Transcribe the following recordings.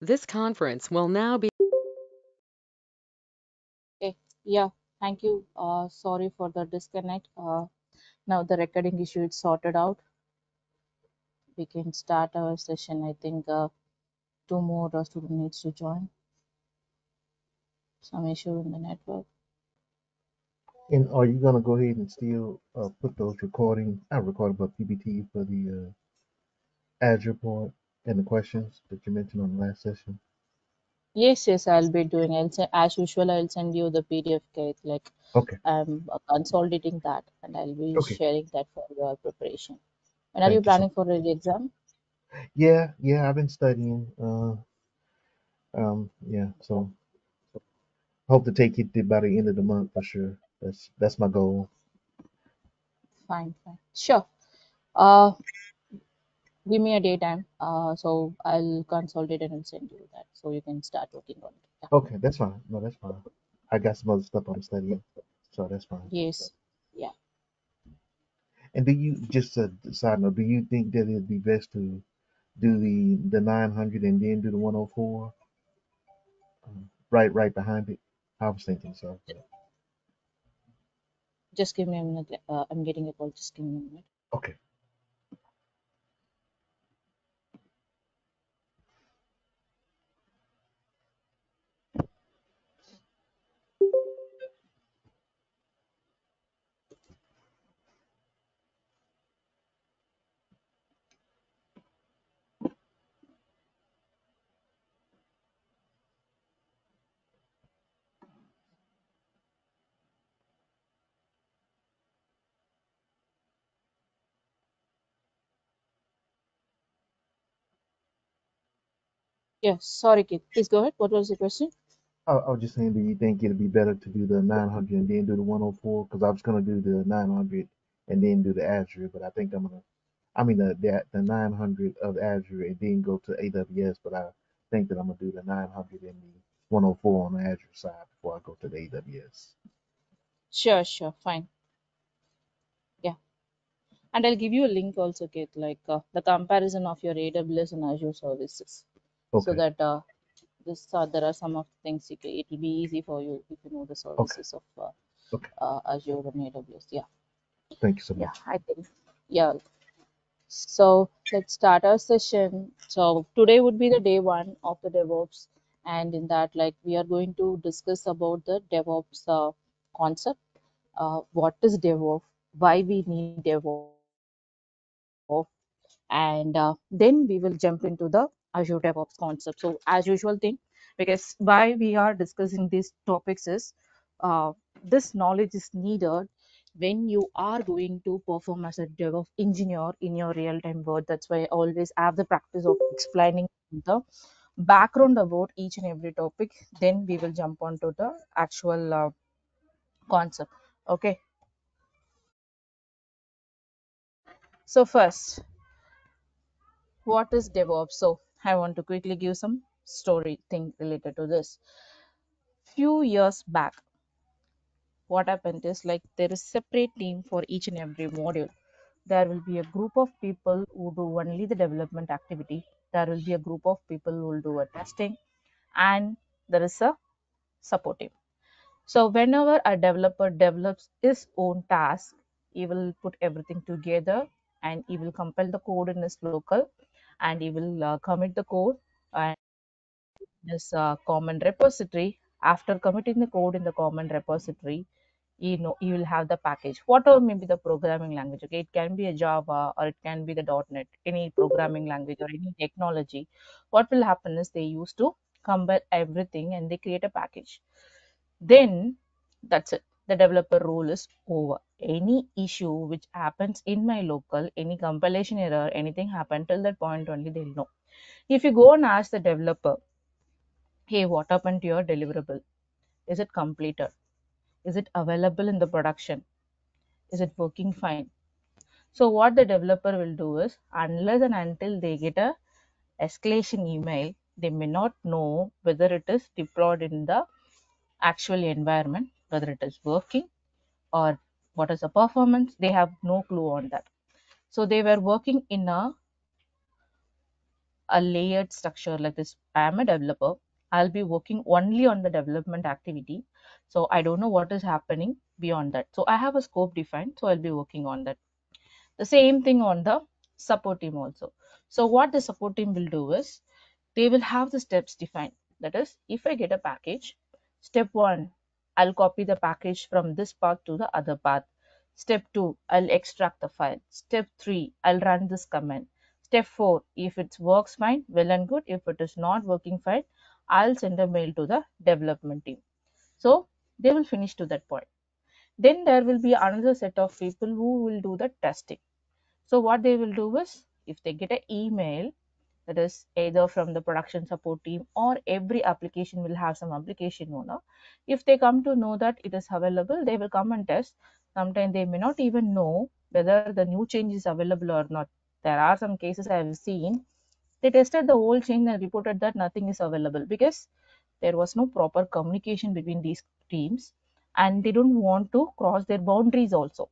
This conference will now be. Okay, yeah, thank you. Uh, sorry for the disconnect. Uh, now the recording issue is sorted out. We can start our session. I think uh, two more students student needs to join. Some issue in the network. And are you gonna go ahead and still uh, put those recording, not recording, but PPT for the uh, Azure part and the questions that you mentioned on the last session? Yes, yes, I'll be doing. I'll send, as usual. I'll send you the PDF guide. Like Okay, I'm consolidating that, and I'll be okay. sharing that for your preparation. When are you Thank you planning for the exam? Yeah, yeah, I've been studying. Uh, um, yeah, so hope to take it to by the end of the month for sure. That's that's my goal. Fine, fine. Sure. Uh, give me a daytime. Uh, so I'll consolidate and I'll send you that, so you can start working on it. Yeah. Okay, that's fine. No, that's fine. I got some other stuff I'm studying, so that's fine. Yes. Yeah. And do you just a side note? Do you think that it'd be best to do the the 900 and then do the 104 um, right right behind it? I was thinking so. but- Just give me a minute. Uh, I'm getting a call. Just give me a minute. Okay. Yeah. Sorry, Kate. Please go ahead. What was the question? I, I was just saying, do you think it'd be better to do the 900 and then do the 104? Because I was gonna do the 900 and then do the Azure, but I think I'm gonna, I mean the the, the 900 of Azure and then go to AWS, but I think that I'm gonna do the 900 and the 104 on the Azure side before I go to the AWS. Sure, sure. Fine. Yeah. And I'll give you a link also, Kate, like uh, the comparison of your AWS and Azure services, so that uh, this uh, there are some of the things you can, it will be easy for you if you know the okay, services of uh, okay. uh, Azure and AWS. Yeah. Thank you so Yeah. I think. Yeah. So let's start our session. So today would be the day one of the DevOps, and in that, like we are going to discuss about the DevOps uh, concept. Uh, what is DevOps? Why we need DevOps? and uh, then we will jump into the Azure DevOps concept. So, as usual thing, because why we are discussing these topics is uh, this knowledge is needed when you are going to perform as a DevOps engineer in your real-time world. That's why I always have the practice of explaining the background about each and every topic. Then we will jump onto the actual uh, concept. Okay. So first, what is DevOps? So I want to quickly give some story thing related to this. Few years back, what happened is like there is separate team for each and every module. There will be a group of people who do only the development activity. There will be a group of people who will do a testing, and there is a support team. So whenever a developer develops his own task, he will put everything together and he will compile the code in his local and he will uh, commit the code and this uh, common repository. After committing the code in the common repository, you know you will have the package. Whatever may be the programming language. Okay, it can be a Java or it can be the .NET, any programming language or any technology. What will happen is they used to compile everything and they create a package then that's it the developer role is over. Any issue which happens in my local any compilation error anything happened till that point only they'll know. If you go and ask the developer hey what happened to your deliverable? Is it completed? Is it available in the production? Is it working fine? So what the developer will do is unless and until they get a escalation email they may not know whether it is deployed in the actual environment whether it is working or what is the performance they have no clue on that so they were working in a a layered structure like this. I am a developer. I'll be working only on the development activity. So I don't know what is happening beyond that. So I have a scope defined. So I'll be working on that. The same thing on the support team also. So what the support team will do is they will have the steps defined. That is, if I get a package, step one, I'll copy the package from this path to the other path. Step two, I'll extract the file. Step three, I'll run this command. Step four, if it works fine, well and good. If it is not working fine, I'll send a mail to the development team. So they will finish to that point. Then there will be another set of people who will do the testing. So what they will do is, if they get an email, that is either from the production support team or every application will have some application owner. If they come to know that it is available, they will come and test. Sometimes they may not even know whether the new change is available or not. There are some cases I have seen. They tested the whole change and reported that nothing is available because there was no proper communication between these teams and they don't want to cross their boundaries also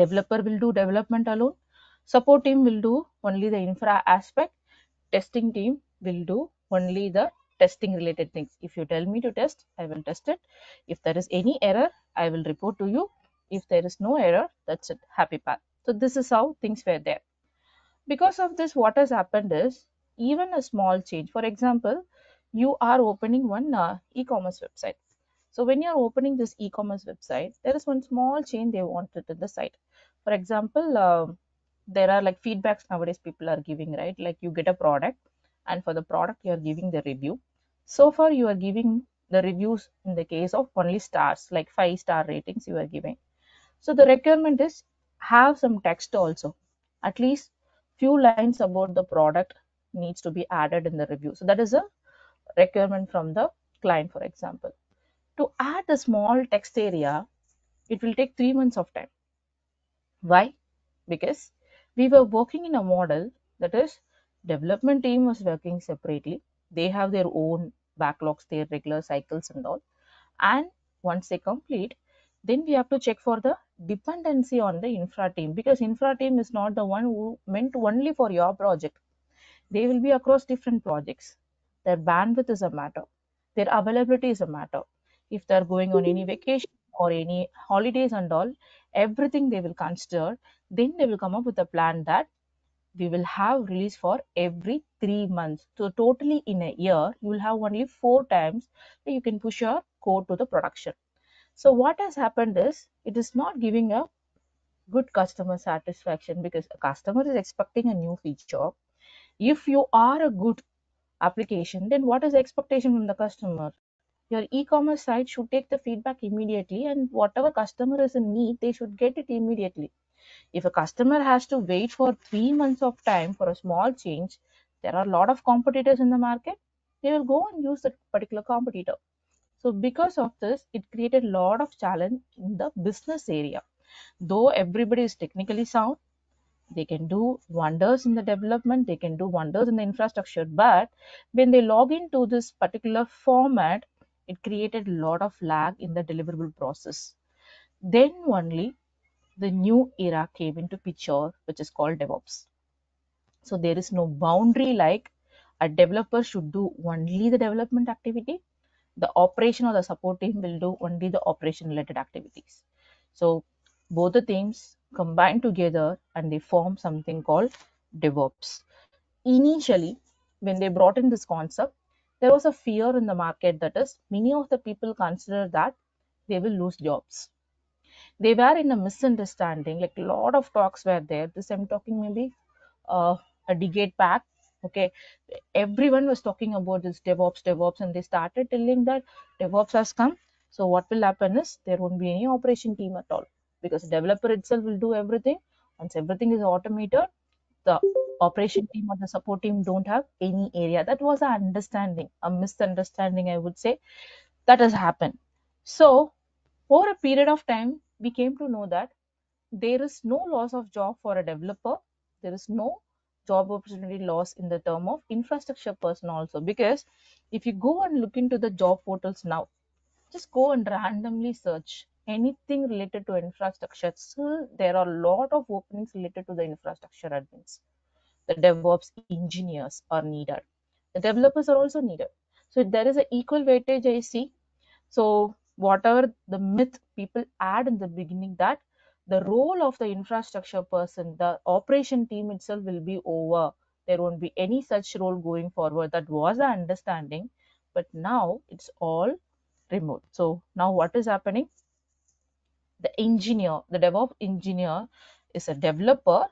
developer will do development alone support team will do only the infra aspect testing team will do only the testing related things. If you tell me to test i will test it. If there is any error i will report to you. If there is no error that's it. Happy path. So this is how things were there. Because of this what has happened is even a small change for example you are opening one uh, e-commerce website. So when you're opening this e-commerce website there is one small change they wanted in the site. For example uh, there are like feedbacks nowadays people are giving right? Like you get a product and for the product you are giving the review. So far you are giving the reviews in the case of only stars like five star ratings you are giving. So the requirement is have some text also. At least few lines about the product needs to be added in the review. So that is a requirement from the client for example. To add the small text area it will take three months of time. Why? Because we were working in a model that is development team was working separately. They have their own backlogs their regular cycles and all. And once they complete then we have to check for the dependency on the infra team because infra team is not the one who meant only for your project. They will be across different projects. Their bandwidth is a matter. Their availability is a matter. If they're going on any vacation or any holidays and all everything they will consider then they will come up with a plan that we will have release for every three months. So totally in a year you will have only four times that you can push your code to the production. So what has happened is it is not giving a good customer satisfaction because a customer is expecting a new feature. If you are a good application then what is the expectation from the customer your e-commerce site should take the feedback immediately and whatever customer is in need they should get it immediately. If a customer has to wait for three months of time for a small change there are a lot of competitors in the market they will go and use that particular competitor. So because of this it created a lot of challenge in the business area. Though everybody is technically sound they can do wonders in the development they can do wonders in the infrastructure but when they log into this particular format it created a lot of lag in the deliverable process. Then only the new era came into picture which is called devops. So there is no boundary like a developer should do only the development activity. The operation or the support team will do only the operation related activities. So both the teams combine together and they form something called devops. Initially when they brought in this concept there was a fear in the market that is many of the people consider that they will lose jobs. They were in a misunderstanding like a lot of talks were there. This i'm talking maybe uh, a decade back okay? Everyone was talking about this devops devops and they started telling that devops has come. So what will happen is there won't be any operation team at all because developer itself will do everything. Once everything is automated the operation team or the support team don't have any area. That was an understanding a misunderstanding i would say that has happened. So over a period of time we came to know that there is no loss of job for a developer. There is no job opportunity loss in the term of infrastructure person also. Because if you go and look into the job portals now just go and randomly search anything related to infrastructure there are a lot of openings related to the infrastructure admins the DevOps engineers are needed. The developers are also needed. So there is an equal weightage I see. So whatever the myth people add in the beginning that the role of the infrastructure person, the operation team itself will be over. There won't be any such role going forward. That was the understanding, but now it's all remote. So now what is happening? The engineer, the DevOps engineer is a developer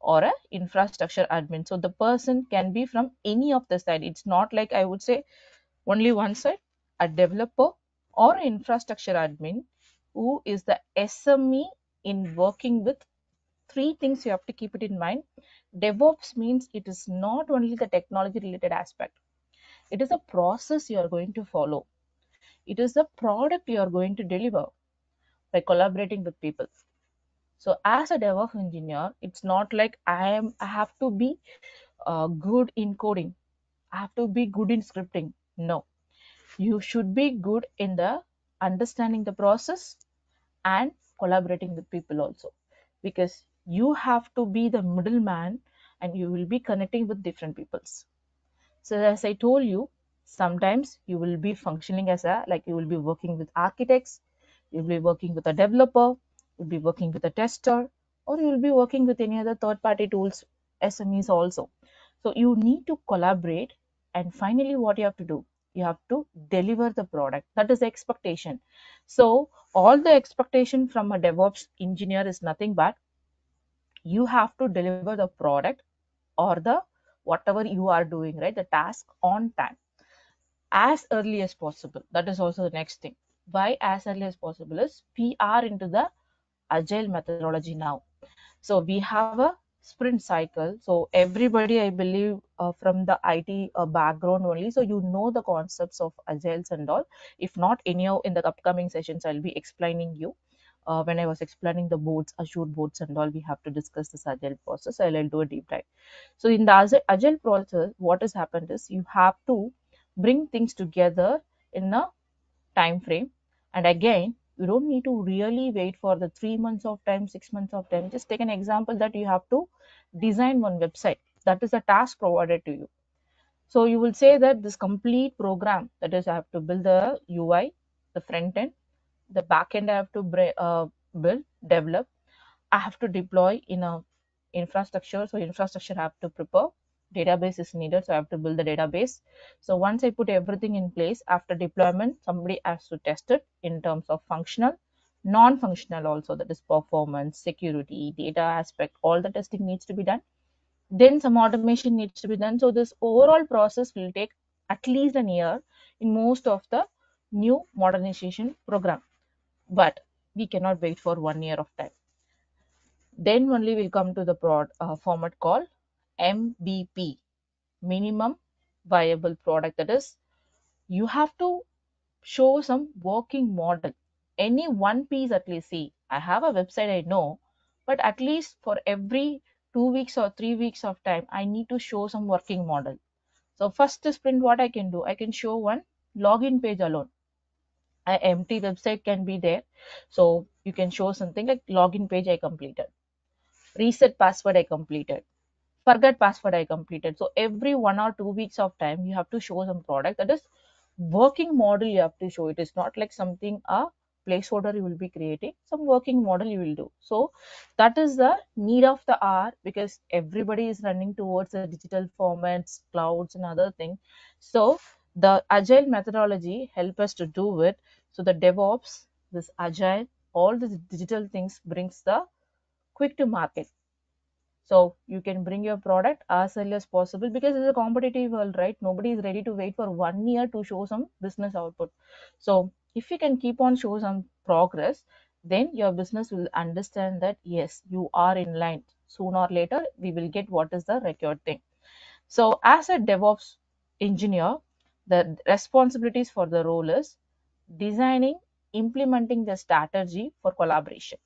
or a infrastructure admin. So the person can be from any of the side. It's not like I would say only one side, a developer or infrastructure admin who is the SME in working with three things you have to keep it in mind. DevOps means it is not only the technology related aspect, it is a process you are going to follow, it is the product you are going to deliver by collaborating with people. So, as a DevOps engineer, it's not like I am I have to be uh, good in coding, I have to be good in scripting. No, you should be good in the understanding the process and collaborating with people also because you have to be the middleman and you will be connecting with different peoples so as i told you sometimes you will be functioning as a like you will be working with architects you'll be working with a developer you'll be working with a tester or you will be working with any other third party tools smes also. So you need to collaborate and finally what you have to do you have to deliver the product. That is the expectation. So all the expectation from a devops engineer is nothing but you have to deliver the product or the whatever you are doing right? The task on time as early as possible. That is also the next thing why as early as possible is PR into the agile methodology now. So we have a sprint cycle. So everybody i believe uh, from the it uh, background only. So you know the concepts of agiles and all. If not anyhow in the upcoming sessions i'll be explaining you. Uh, when i was explaining the boards azure boards and all we have to discuss this agile process. I'll, I'll do a deep dive. So in the agile process what has happened is you have to bring things together in a time frame. And again you don't need to really wait for the three months of time six months of time. Just take an example that you have to design one website. That is a task provided to you. So you will say that this complete program that is i have to build the ui the front end. The back end i have to uh, build develop. I have to deploy in a infrastructure. So infrastructure I have to prepare database is needed so i have to build the database. So once i put everything in place after deployment somebody has to test it in terms of functional non-functional also that is performance security data aspect all the testing needs to be done. Then some automation needs to be done. So this overall process will take at least an year in most of the new modernization program. But we cannot wait for one year of time. Then only we'll come to the broad uh, format called mvp minimum viable product. That is you have to show some working model. Any one piece at least see i have a website i know but at least for every two weeks or three weeks of time i need to show some working model. So first sprint what i can do? I can show one login page alone. An empty website can be there. So you can show something like login page i completed. Reset password i completed forget password i completed. So every one or two weeks of time you have to show some product. That is working model you have to show. It is not like something a placeholder you will be creating. Some working model you will do. So that is the need of the hour because everybody is running towards the digital formats clouds and other things so the agile methodology help us to do it. So the devops this agile all the digital things brings the quick to market so you can bring your product as early as possible because it's a competitive world right? Nobody is ready to wait for one year to show some business output. So if you can keep on show some progress then your business will understand that yes you are in line. Sooner or later we will get what is the required thing. So as a devops engineer the responsibilities for the role is designing implementing the strategy for collaboration.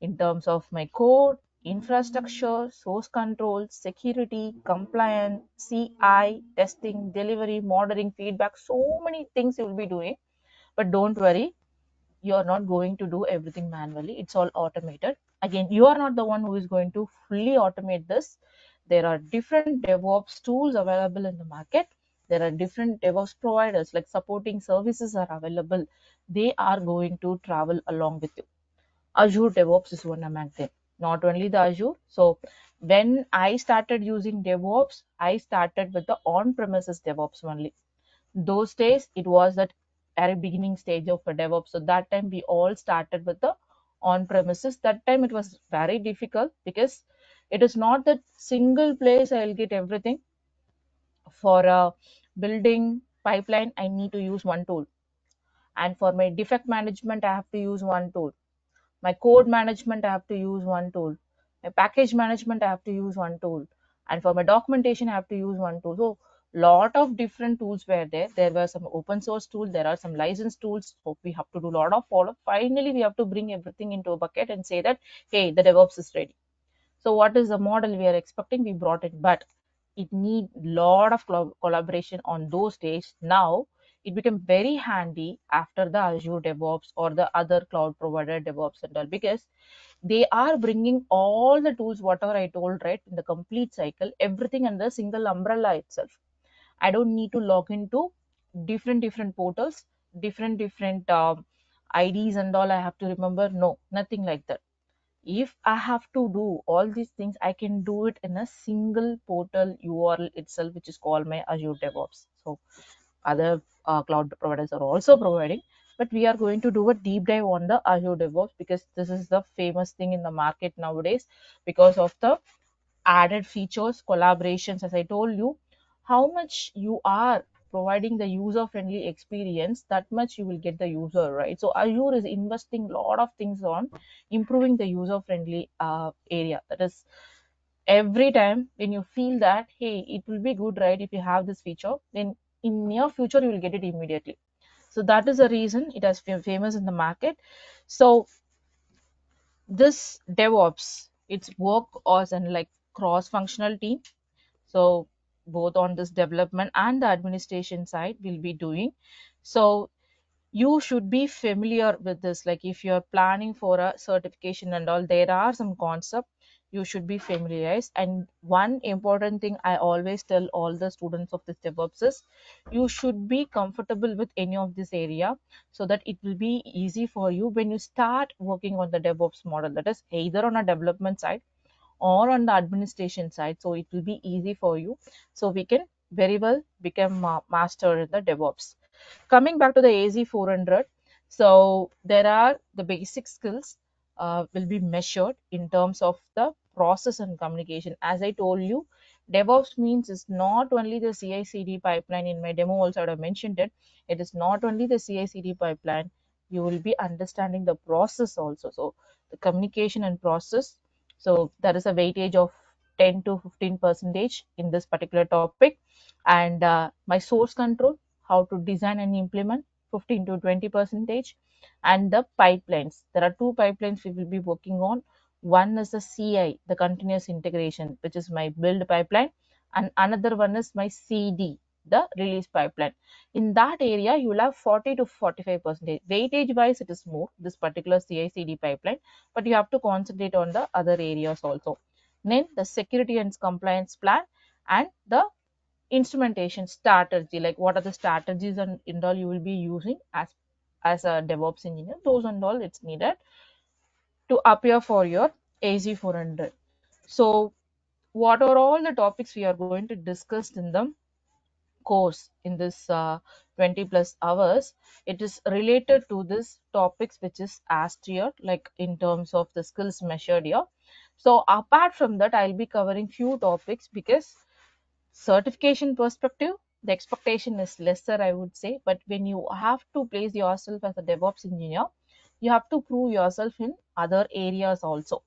In terms of my code infrastructure source control security compliance ci testing delivery monitoring feedback so many things you will be doing but don't worry you are not going to do everything manually it's all automated again you are not the one who is going to fully automate this there are different DevOps tools available in the market. There are different DevOps providers like supporting services are available. They are going to travel along with you. Azure DevOps is one among them. Not only the Azure. So when I started using DevOps, I started with the on-premises DevOps only. Those days it was that very beginning stage of a DevOps. So that time we all started with the on-premises. That time it was very difficult because it is not that single place I'll get everything. For a building pipeline, I need to use one tool. And for my defect management, I have to use one tool my code management i have to use one tool. My package management i have to use one tool. And for my documentation i have to use one tool. So lot of different tools were there. There were some open source tools there are some licensed tools. So we have to do a lot of follow finally we have to bring everything into a bucket and say that hey the devops is ready. So what is the model we are expecting? We brought it. But it need a lot of collaboration on those days. Now it became very handy after the Azure DevOps or the other cloud provider DevOps and all because they are bringing all the tools, whatever I told, right, in the complete cycle, everything under single umbrella itself. I don't need to log into different different portals, different different uh, IDs and all. I have to remember. No, nothing like that. If I have to do all these things, I can do it in a single portal URL itself, which is called my Azure DevOps. So other uh, cloud providers are also providing but we are going to do a deep dive on the azure devops because this is the famous thing in the market nowadays because of the added features collaborations. As i told you how much you are providing the user friendly experience that much you will get the user right? So azure is investing a lot of things on improving the user friendly uh, area. That is every time when you feel that hey it will be good right if you have this feature then in near future you will get it immediately. So that is the reason it has been famous in the market. So this devops it's work as an like cross functional team. So both on this development and the administration side will be doing. So you should be familiar with this. Like if you're planning for a certification and all there are some concept you should be familiarized. And one important thing i always tell all the students of this devops is you should be comfortable with any of this area so that it will be easy for you when you start working on the devops model that is either on a development side or on the administration side. So it will be easy for you. So we can very well become master in the devops. Coming back to the az400 so there are the basic skills uh, will be measured in terms of the process and communication. As I told you, DevOps means it's not only the CI/CD pipeline. In my demo, also I have mentioned it. It is not only the CI/CD pipeline. You will be understanding the process also. So the communication and process. So there is a weightage of 10 to 15 percentage in this particular topic. And uh, my source control, how to design and implement 15 to 20 percentage and the pipelines. There are two pipelines we will be working on. One is the CI, the continuous integration, which is my build pipeline, and another one is my CD, the release pipeline. In that area, you will have 40 to 45 percentage. Weightage wise, it is more this particular CI CD pipeline, but you have to concentrate on the other areas also. Then the security and compliance plan and the instrumentation strategy, like what are the strategies and, and all you will be using as as a DevOps engineer, those and all it's needed to appear for your AZ400. So what are all the topics we are going to discuss in the course in this uh, 20 plus hours it is related to this topics which is asked here like in terms of the skills measured here so apart from that i'll be covering few topics because certification perspective the expectation is lesser i would say. But when you have to place yourself as a devops engineer you have to prove yourself in other areas also.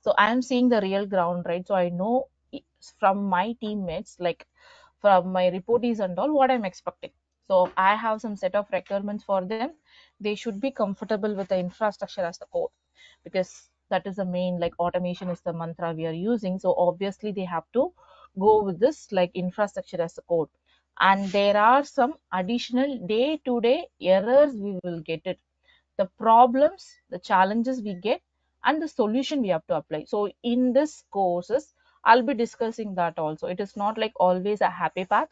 So i am seeing the real ground right? So i know from my teammates like from my reportees and all what i'm expecting. So i have some set of requirements for them. They should be comfortable with the infrastructure as the code. Because that is the main like automation is the mantra we are using. So obviously they have to go with this like infrastructure as a code and there are some additional day to day errors we will get it the problems the challenges we get and the solution we have to apply so in this courses I'll be discussing that also. It is not like always a happy path.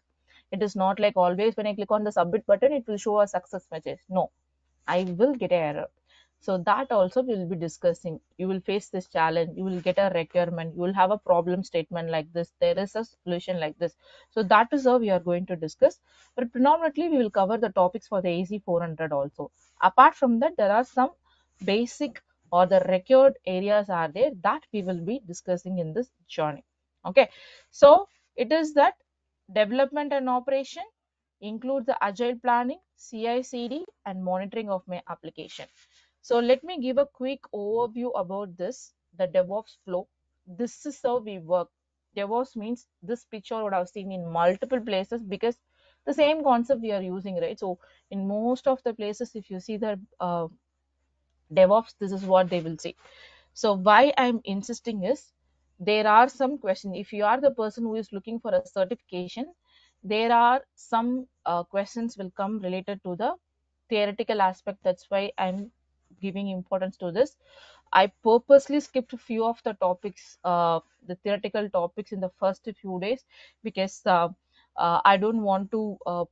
It is not like always when I click on the submit button, it will show a success message. No, I will get an error. So that also we'll be discussing. You will face this challenge. You will get a requirement. You will have a problem statement like this. There is a solution like this. So that is how we are going to discuss. But predominantly we will cover the topics for the AZ 400 also. Apart from that, there are some basic or the record areas are there that we will be discussing in this journey. Okay. So it is that development and operation include the agile planning, CI CD and monitoring of my application. So let me give a quick overview about this, the DevOps flow. This is how we work. DevOps means this picture would have seen in multiple places because the same concept we are using, right? So in most of the places, if you see the uh, DevOps, this is what they will see. So why I'm insisting is there are some questions. If you are the person who is looking for a certification, there are some uh, questions will come related to the theoretical aspect. That's why I'm giving importance to this. I purposely skipped a few of the topics, uh, the theoretical topics in the first few days because uh, uh, I don't want to uh,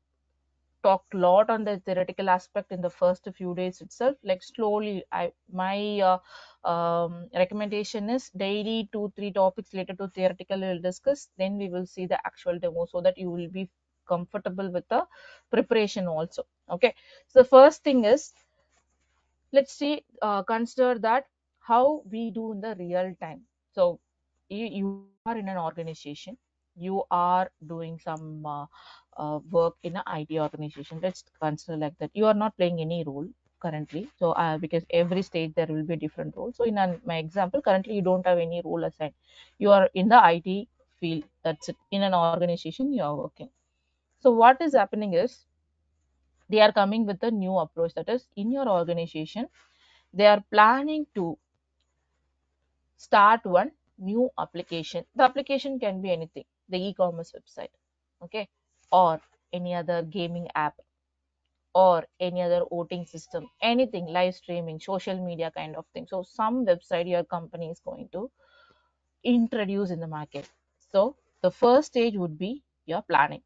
talk a lot on the theoretical aspect in the first few days itself. Like slowly, I my uh, um, recommendation is daily two three topics related to theoretical we'll discuss. Then we will see the actual demo so that you will be comfortable with the preparation also. Okay. So the first thing is let's see uh, consider that how we do in the real time. So you, are in an organization. You are doing some uh, uh, work in an IT organization. Let's consider like that. You are not playing any role currently. So uh, because every stage there will be different role so in an, my example currently you don't have any role assigned. You are in the IT field. That's it. In an organization you are working. So what is happening is they are coming with a new approach that is in your organization. They are planning to start one new application. The application can be anything the e-commerce website okay or any other gaming app or any other voting system anything live streaming social media kind of thing. So some website your company is going to introduce in the market. So the first stage would be your planning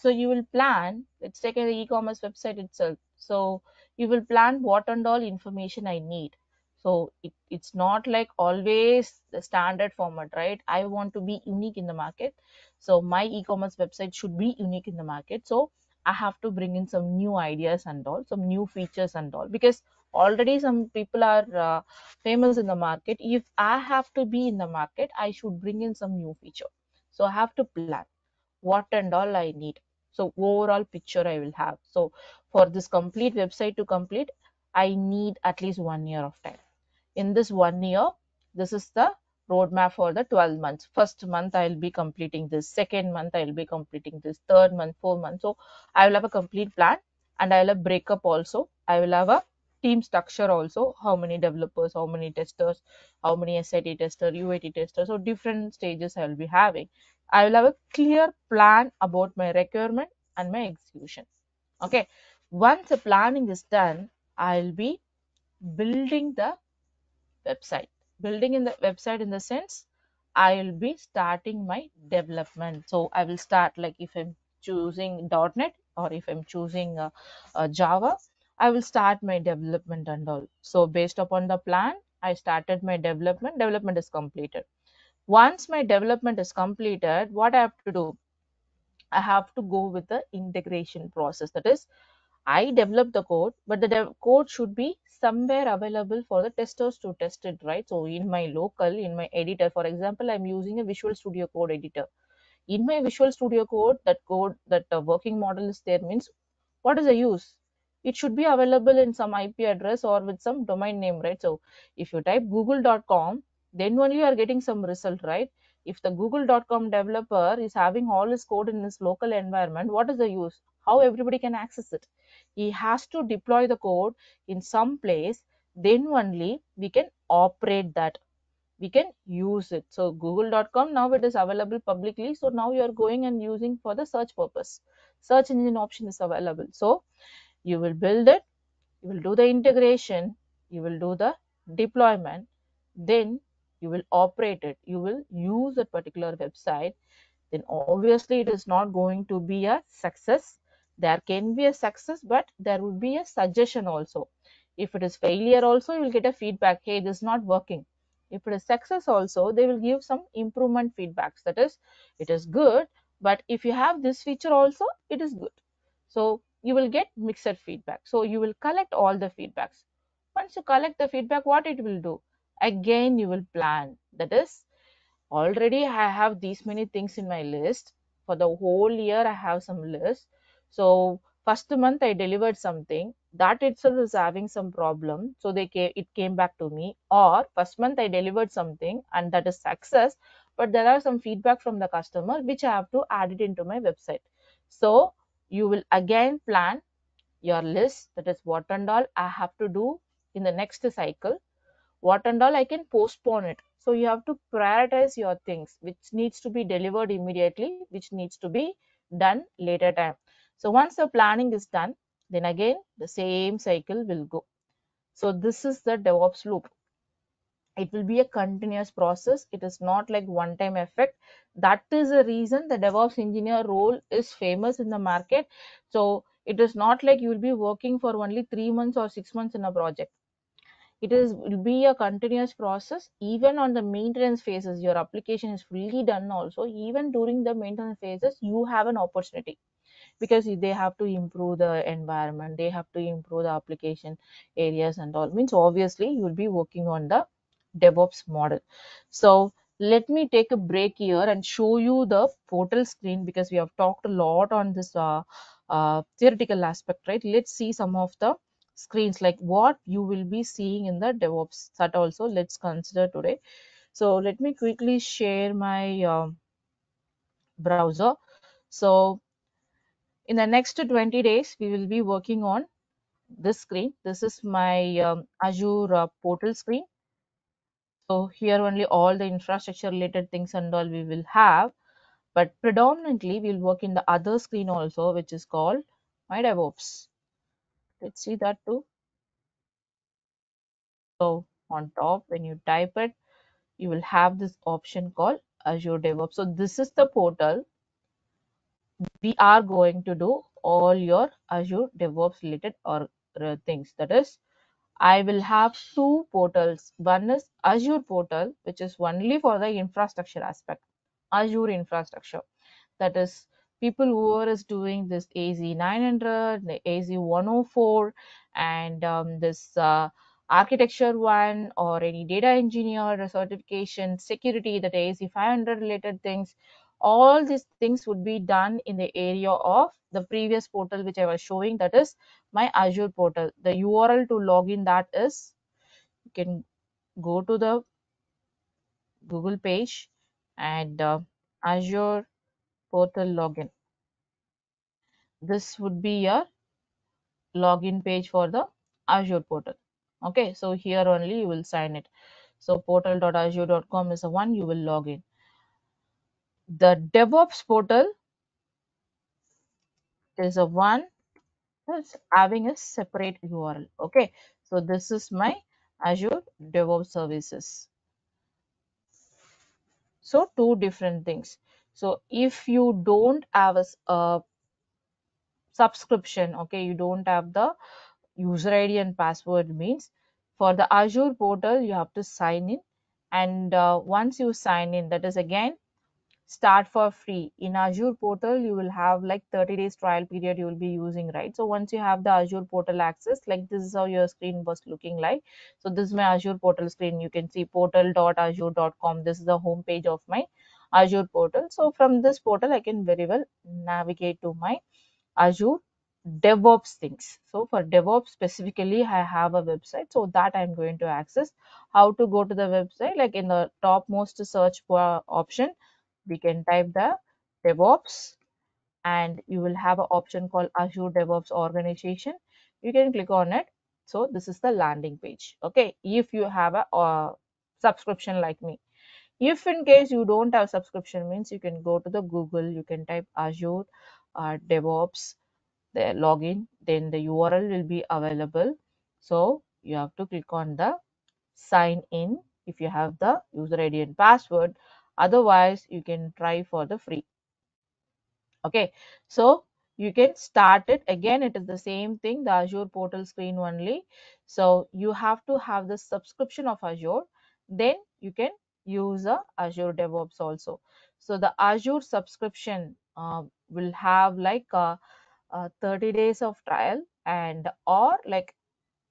so you will plan let's take an e-commerce website itself. So you will plan what and all information i need. So it, it's not like always the standard format right? I want to be unique in the market. So my e-commerce website should be unique in the market. So i have to bring in some new ideas and all some new features and all. Because already some people are uh, famous in the market. If i have to be in the market i should bring in some new feature. So i have to plan what and all i need so overall picture i will have. So for this complete website to complete i need at least one year of time. In this one year this is the roadmap for the 12 months. First month i'll be completing this second month i'll be completing this third month fourth month. So i will have a complete plan and i'll have breakup also. I will have a team structure also. How many developers how many testers how many sit tester uat tester. So different stages i will be having i will have a clear plan about my requirement and my execution. Okay. Once the planning is done i'll be building the website. Building in the website in the sense i will be starting my development. So i will start like if i'm choosing. net or if i'm choosing uh, uh, java i will start my development and all. So based upon the plan i started my development. Development is completed once my development is completed what i have to do i have to go with the integration process that is I develop the code, but the code should be somewhere available for the testers to test it, right? So in my local, in my editor, for example, I'm using a Visual Studio Code editor. In my Visual Studio Code, that code, that uh, working model is there means what is the use? It should be available in some IP address or with some domain name, right? So if you type google.com, then only you are getting some result, right? If the google.com developer is having all his code in his local environment, what is the use? How everybody can access it? he has to deploy the code in some place then only we can operate that we can use it so google.com now it is available publicly so now you are going and using for the search purpose search engine option is available so you will build it you will do the integration you will do the deployment then you will operate it, you will use that particular website, then obviously it is not going to be a success. There can be a success, but there would be a suggestion also. If it is failure also, you will get a feedback, hey, this is not working. If it is success also, they will give some improvement feedbacks. That is, it is good, but if you have this feature also, it is good. So you will get mixed feedback. So you will collect all the feedbacks. Once you collect the feedback, what it will do? Again, you will plan. That is, already I have these many things in my list. For the whole year, I have some list. So first month I delivered something that itself is having some problem. So they came, it came back to me. Or first month I delivered something and that is success, but there are some feedback from the customer which I have to add it into my website. So you will again plan your list that is what and all I have to do in the next cycle what and all I can postpone it. So you have to prioritize your things, which needs to be delivered immediately, which needs to be done later time. So once the planning is done, then again the same cycle will go. So this is the DevOps loop. It will be a continuous process. It is not like one time effect. That is the reason the DevOps engineer role is famous in the market. So it is not like you will be working for only three months or six months in a project it is will be a continuous process. Even on the maintenance phases your application is fully done also. Even during the maintenance phases you have an opportunity. Because they have to improve the environment they have to improve the application areas and all. Means obviously you will be working on the devops model. So let me take a break here and show you the portal screen because we have talked a lot on this uh, uh, theoretical aspect right? Let's see some of the screens like what you will be seeing in the DevOps that also let's consider today. So let me quickly share my um, browser. So in the next 20 days, we will be working on this screen. This is my um, Azure uh, portal screen. So here only all the infrastructure related things and all we will have. But predominantly we'll work in the other screen also, which is called my DevOps. Let's see that too. So on top, when you type it, you will have this option called Azure DevOps. So this is the portal. We are going to do all your Azure DevOps related or uh, things. That is, I will have two portals. One is Azure portal, which is only for the infrastructure aspect, Azure infrastructure. That is people who are is doing this AZ 900, AZ 104, and um, this uh, architecture one or any data engineer certification, security, that AZ 500 related things. All these things would be done in the area of the previous portal which I was showing that is my Azure portal. The URL to log in that is you can go to the Google page and uh, Azure portal login. This would be your login page for the Azure portal. Okay, so here only you will sign it. So portal.azure.com is the one you will log in. The DevOps portal is a one that's having a separate URL. Okay, so this is my Azure DevOps services. So two different things. So if you don't have a, a subscription, okay, you don't have the user ID and password means for the Azure portal, you have to sign in. And uh, once you sign in, that is again start for free. In azure portal you will have like 30 days trial period you will be using right? So once you have the azure portal access like this is how your screen was looking like. So this is my azure portal screen. You can see portal.azure.com this is the home page of my azure portal so from this portal i can very well navigate to my azure devops things so for devops specifically i have a website so that i'm going to access how to go to the website like in the topmost search option we can type the DevOps and you will have an option called Azure DevOps organization. You can click on it. So this is the landing page. Okay. If you have a uh, subscription like me. If in case you don't have subscription means you can go to the Google, you can type Azure uh, DevOps, the login, then the URL will be available. So you have to click on the sign in if you have the user id and password. Otherwise you can try for the free. Okay so you can start it. Again it is the same thing the azure portal screen only. So you have to have the subscription of azure. Then you can use a azure devops also. So the azure subscription uh, will have like a, a 30 days of trial and or like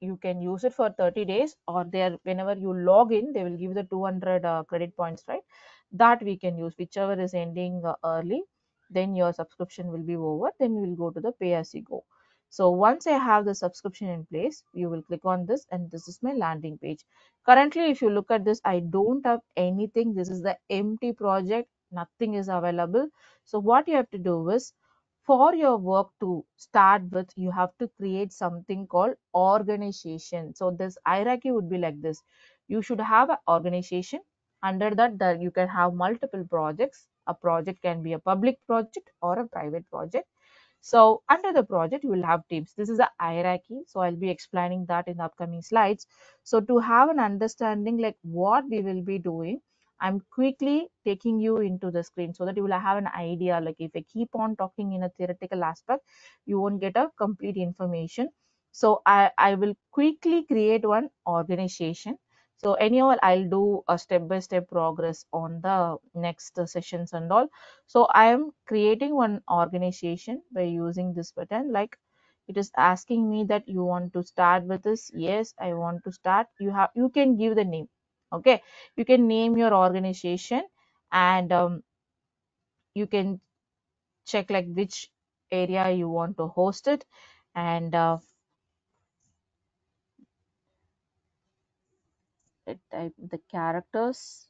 you can use it for 30 days or there whenever you log in they will give the 200 uh, credit points right? That we can use whichever is ending uh, early then your subscription will be over then you will go to the pay as you go so once i have the subscription in place you will click on this and this is my landing page. Currently if you look at this i don't have anything. This is the empty project. Nothing is available. So what you have to do is for your work to start with you have to create something called organization. So this hierarchy would be like this. You should have an organization. Under that you can have multiple projects. A project can be a public project or a private project so under the project, you will have teams. This is a hierarchy. So I'll be explaining that in the upcoming slides. So to have an understanding like what we will be doing, I'm quickly taking you into the screen so that you will have an idea. Like if I keep on talking in a theoretical aspect, you won't get a complete information. So I, I will quickly create one organization. So anyhow, I'll do a step-by-step progress on the next sessions and all. So i am creating one organization by using this button. Like it is asking me that you want to start with this. Yes i want to start. You have you can give the name okay? You can name your organization and um, you can check like which area you want to host it. And uh, type the characters?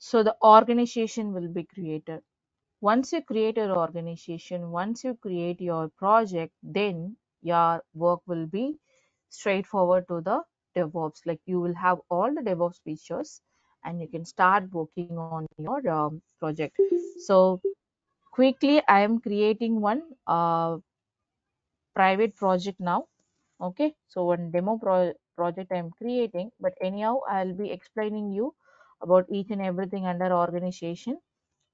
So the organization will be created. Once you create your organization once you create your project then your work will be straightforward to the devops. Like you will have all the devops features and you can start working on your um, project so quickly i am creating one uh, private project now okay so one demo pro- project i'm creating but anyhow i'll be explaining you about each and everything under organization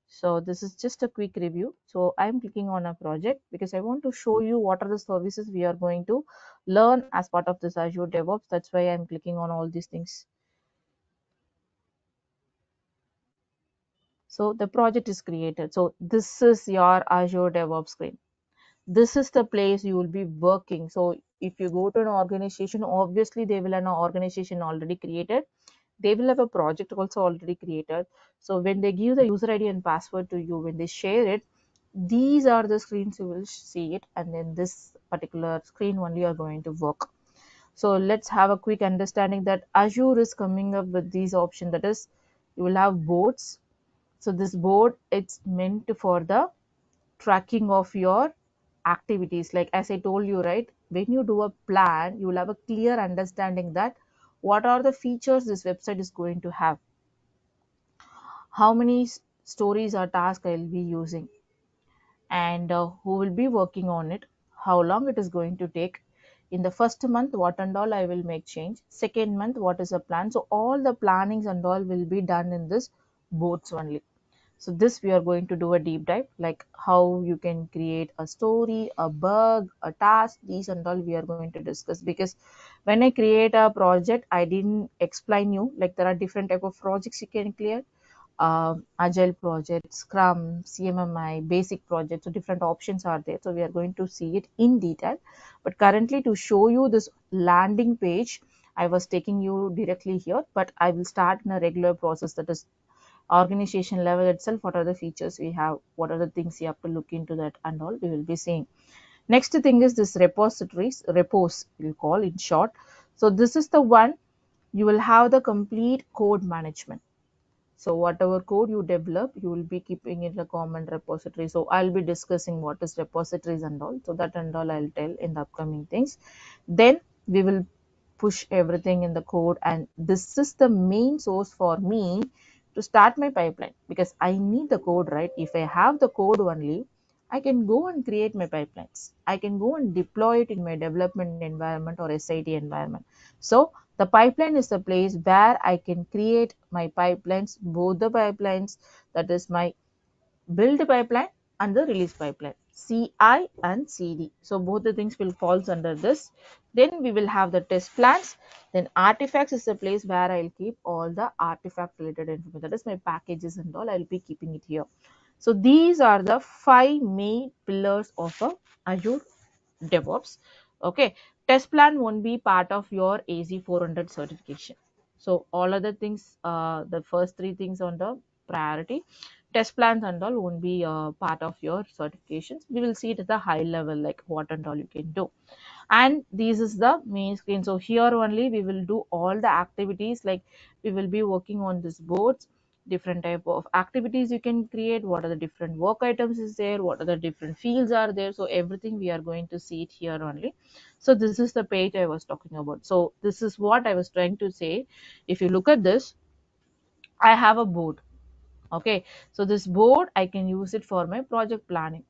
so this is just a quick review. So I'm clicking on a project because I want to show you what are the services we are going to learn as part of this Azure DevOps. That's why I'm clicking on all these things. So the project is created. So this is your Azure DevOps screen. This is the place you will be working. So if you go to an organization, obviously they will have an organization already created. They will have a project also already created. So when they give the user ID and password to you, when they share it, these are the screens you will see it and then this particular screen only you are going to work so let's have a quick understanding that azure is coming up with these options that is you will have boards so this board it's meant for the tracking of your activities like as i told you right when you do a plan you will have a clear understanding that what are the features this website is going to have how many stories or tasks i'll be using and uh, who will be working on it, how long it is going to take. In the first month, what and all I will make change. Second month, what is the plan? So all the plannings and all will be done in this boards only. So this we are going to do a deep dive, like how you can create a story, a bug, a task. These and all we are going to discuss because when I create a project, I didn't explain you like there are different type of projects you can clear uh, agile projects, Scrum, CMMI, basic projects. So different options are there. So we are going to see it in detail. But currently to show you this landing page, I was taking you directly here, but I will start in a regular process that is organization level itself. What are the features we have? What are the things you have to look into that and all we will be seeing. Next thing is this repositories, repos we'll call in short. So this is the one you will have the complete code management so whatever code you develop, you will be keeping in a common repository. So I'll be discussing what is repositories and all. So that and all I'll tell in the upcoming things. Then we will push everything in the code and this is the main source for me to start my pipeline because I need the code, right? If I have the code only, I can go and create my pipelines. I can go and deploy it in my development environment or SIT environment. So the pipeline is the place where I can create my pipelines, both the pipelines, that is my build pipeline and the release pipeline ci and cd so both the things will falls under this. Then we will have the test plans. Then artifacts is the place where i'll keep all the artifact related information. That is my packages and all. I'll be keeping it here. So these are the five main pillars of a azure devops. Okay. Test plan won't be part of your az400 certification. So all other things uh, the first three things on the priority test plans and all won't be uh, part of your certifications. We will see it at the high level like what and all you can do. And this is the main screen. So here only we will do all the activities like we will be working on these boards different type of activities you can create what are the different work items is there what are the different fields are there. So everything we are going to see it here only. So this is the page i was talking about. So this is what i was trying to say. If you look at this i have a board okay so this board i can use it for my project planning.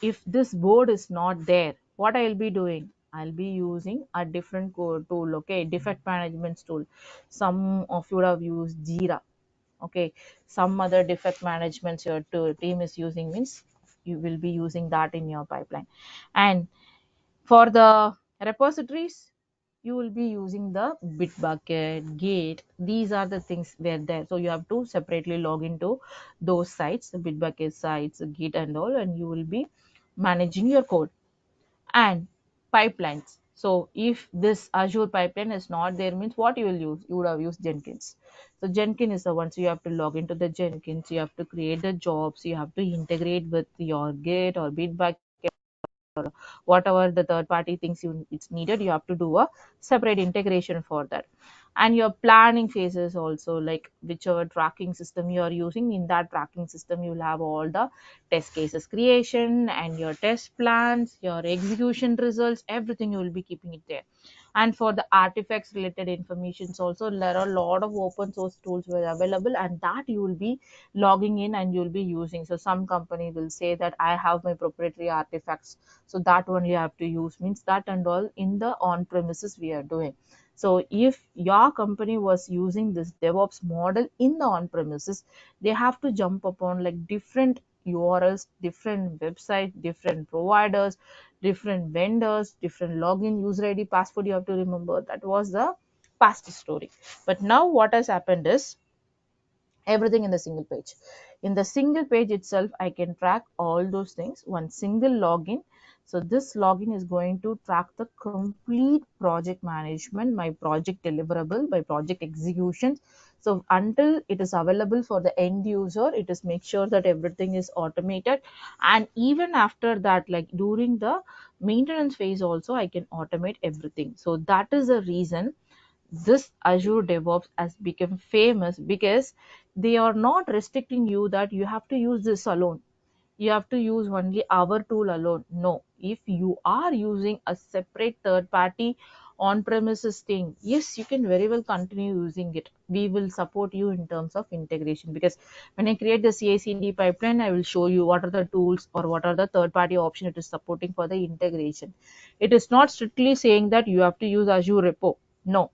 If this board is not there what i'll be doing? I'll be using a different tool okay? Defect management tool. Some of you would have used jira okay? Some other defect management your team is using means you will be using that in your pipeline. And for the repositories you will be using the bitbucket git. These are the things where there. So you have to separately log into those sites bitbucket sites git and all and you will be managing your code. And pipelines. So if this azure pipeline is not there means what you will use? You would have used jenkins. So jenkins is the one. So you have to log into the jenkins. You have to create the jobs. You have to integrate with your git or bitbucket or whatever the third party thinks you it's needed you have to do a separate integration for that. And your planning phases also like whichever tracking system you are using in that tracking system you will have all the test cases creation and your test plans your execution results everything you will be keeping it there and for the artifacts related informations also there are a lot of open source tools were available and that you will be logging in and you'll be using. So some company will say that i have my proprietary artifacts. So that only i have to use. Means that and all in the on premises we are doing. So if your company was using this devops model in the on premises they have to jump upon like different urls different websites different providers different vendors different login user id password you have to remember. That was the past story. But now what has happened is everything in the single page. In the single page itself i can track all those things. One single login. So this login is going to track the complete project management my project deliverable my project executions so until it is available for the end user it is make sure that everything is automated and even after that like during the maintenance phase also i can automate everything so that is the reason this Azure DevOps has become famous because they are not restricting you that you have to use this alone. You have to use only our tool alone. No, if you are using a separate third party on premises thing, yes, you can very well continue using it. We will support you in terms of integration because when I create the CI/CD pipeline, I will show you what are the tools or what are the third party option it is supporting for the integration. It is not strictly saying that you have to use Azure Repo. No,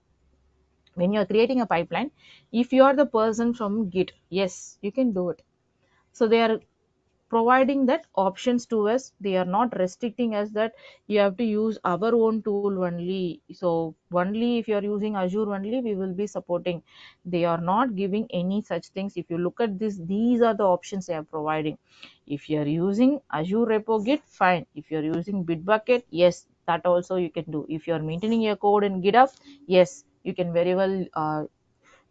when you're creating a pipeline if you are the person from git yes you can do it so they are providing that options to us. They are not restricting us that you have to use our own tool only. So only if you are using azure only we will be supporting. They are not giving any such things. If you look at this these are the options they are providing. If you are using azure repo git fine. If you are using bitbucket yes that also you can do. If you are maintaining your code in github yes you can very well uh,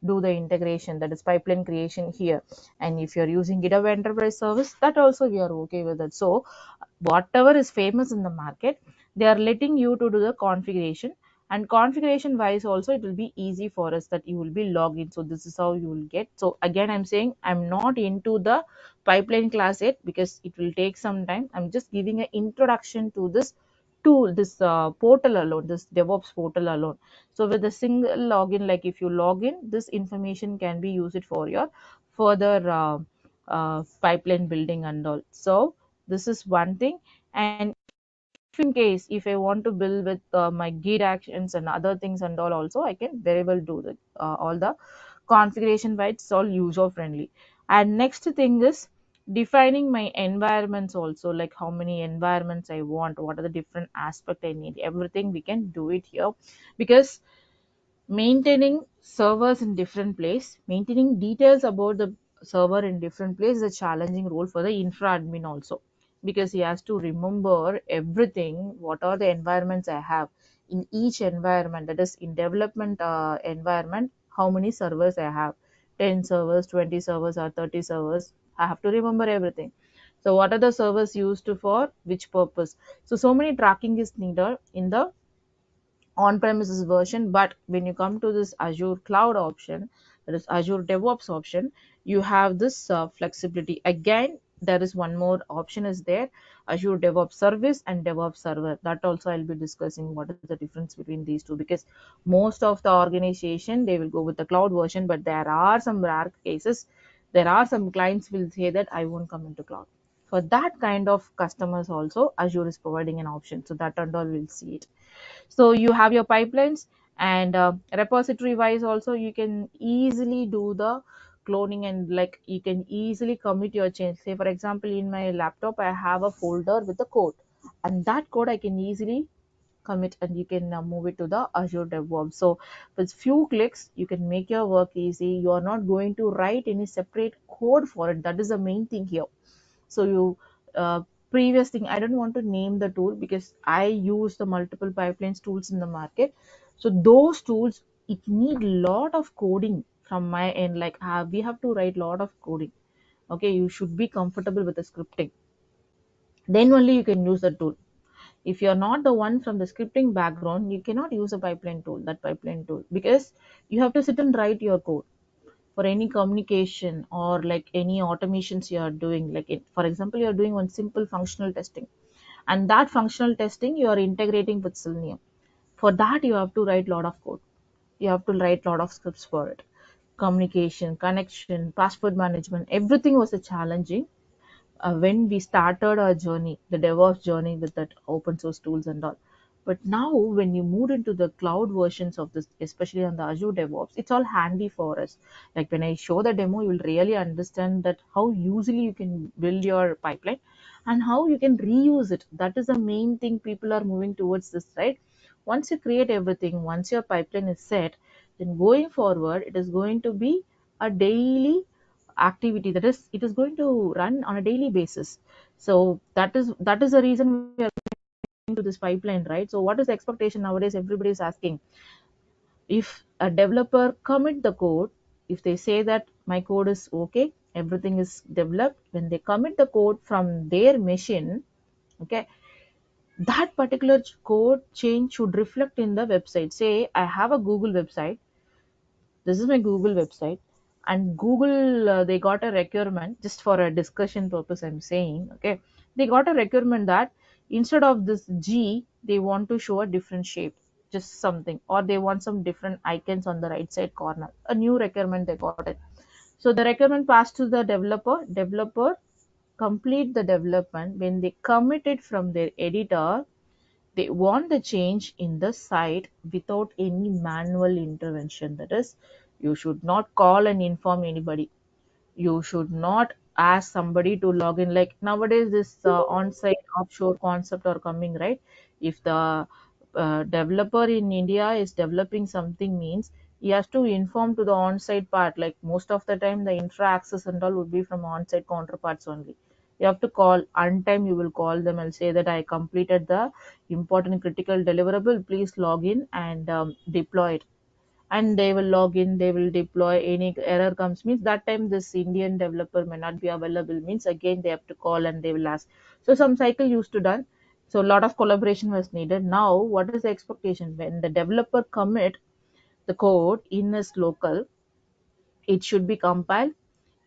do the integration. That is pipeline creation here. And if you're using github enterprise service that also we are okay with it. So whatever is famous in the market they are letting you to do the configuration. And configuration wise also it will be easy for us that you will be logged in. So this is how you will get. So again i'm saying i'm not into the pipeline class yet because it will take some time. I'm just giving an introduction to this tool, this uh, portal alone, this DevOps portal alone. So with a single login, like if you log in, this information can be used for your further uh, uh, pipeline building and all. So this is one thing. And in case if I want to build with uh, my Git actions and other things and all, also I can very well do that. Uh, all the configuration wise, it's all user friendly. And next thing is defining my environments also like how many environments i want what are the different aspect i need everything we can do it here. Because maintaining servers in different place maintaining details about the server in different place is a challenging role for the infra admin also. Because he has to remember everything what are the environments i have. In each environment that is in development uh, environment how many servers i have. 10 servers 20 servers or 30 servers i have to remember everything. So what are the servers used for? Which purpose? So so many tracking is needed in the on-premises version but when you come to this azure cloud option that is azure devops option you have this uh, flexibility. Again there is one more option is there azure devops service and devops server. That also i'll be discussing what is the difference between these two because most of the organization they will go with the cloud version but there are some rare cases there are some clients will say that i won't come into cloud. For that kind of customers also azure is providing an option. So that and all we'll see it. So you have your pipelines and uh, repository wise also you can easily do the cloning and like you can easily commit your change. Say for example in my laptop i have a folder with the code. And that code i can easily commit and you can uh, move it to the azure devops so with few clicks you can make your work easy. You are not going to write any separate code for it. That is the main thing here. So you uh, previous thing i don't want to name the tool because i use the multiple pipelines tools in the market. So those tools it need lot of coding from my end. Like uh, we have to write lot of coding. Okay you should be comfortable with the scripting. Then only you can use the tool if you're not the one from the scripting background you cannot use a pipeline tool that pipeline tool because you have to sit and write your code for any communication or like any automations you are doing. Like it, for example you are doing one simple functional testing and that functional testing you are integrating with selenium. For that you have to write lot of code. You have to write lot of scripts for it. Communication connection password management everything was a challenging uh, when we started our journey, the DevOps journey with that open source tools and all. But now, when you move into the cloud versions of this, especially on the Azure DevOps, it's all handy for us. Like when I show the demo, you will really understand that how easily you can build your pipeline and how you can reuse it. That is the main thing people are moving towards this, right? Once you create everything, once your pipeline is set, then going forward, it is going to be a daily activity that is it is going to run on a daily basis. So that is that is the reason we are going to this pipeline right? So what is the expectation nowadays? Everybody is asking. If a developer commit the code if they say that my code is okay everything is developed when they commit the code from their machine okay that particular code change should reflect in the website. Say i have a google website. This is my google website and google uh, they got a requirement just for a discussion purpose i'm saying okay? They got a requirement that instead of this g they want to show a different shape just something. Or they want some different icons on the right side corner. A new requirement they got it. So the requirement passed to the developer. Developer complete the development. When they commit it from their editor they want the change in the site without any manual intervention. That is, you should not call and inform anybody. You should not ask somebody to log in. Like nowadays, this uh, on-site offshore concept are coming, right? If the uh, developer in India is developing something, means he has to inform to the on-site part. Like most of the time, the infra access and all would be from on-site counterparts only you have to call on time you will call them and say that i completed the important critical deliverable please log in and um, deploy it and they will log in they will deploy. Any error comes means that time this indian developer may not be available means again they have to call and they will ask. So some cycle used to done. So a lot of collaboration was needed. Now what is the expectation? When the developer commit the code in his local it should be compiled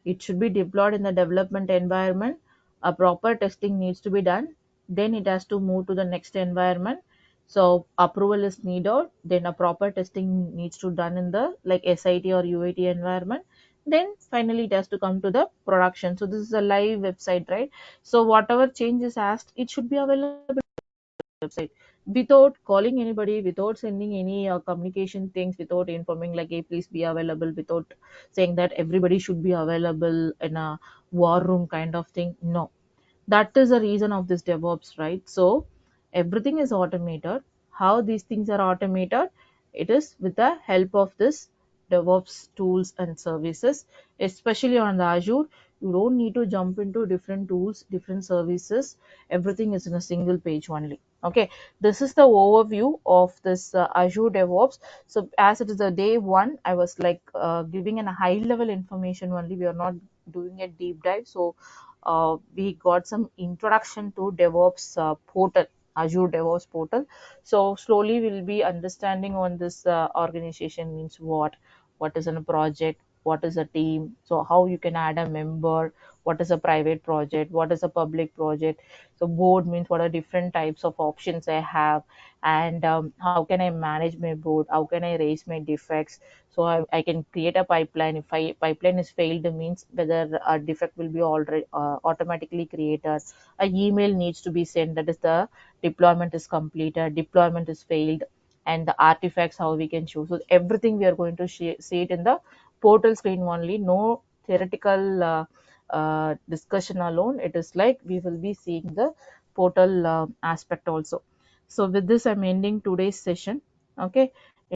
it should be deployed in the development environment. A proper testing needs to be done. Then it has to move to the next environment so approval is needed then a proper testing needs to done in the like sit or uat environment. Then finally it has to come to the production. So this is a live website right? So whatever change is asked it should be available website. Without calling anybody without sending any uh, communication things without informing like hey please be available without saying that everybody should be available in a war room kind of thing. No. That is the reason of this devops right? So everything is automated. How these things are automated? It is with the help of this devops tools and services especially on the azure. You don't need to jump into different tools different services. Everything is in a single page only. Okay this is the overview of this uh, azure devops. So as it is the day one i was like uh, giving a high level information only. We are not doing a deep dive. So uh, we got some introduction to DevOps uh, portal, Azure DevOps portal. So slowly we'll be understanding on this uh, organization means what, what is in a project, what is a team, so how you can add a member, what is a private project, what is a public project. So board means what are different types of options I have, and um, how can I manage my board, how can I raise my defects, so I, I can create a pipeline. If I pipeline is failed it means whether a defect will be already uh, automatically created. A email needs to be sent. That is the deployment is completed deployment is failed and the artifacts how we can show. So everything we are going to see it in the portal screen only no theoretical uh, uh, discussion alone. It is like we will be seeing the portal uh, aspect also. So with this i'm ending today's session. Okay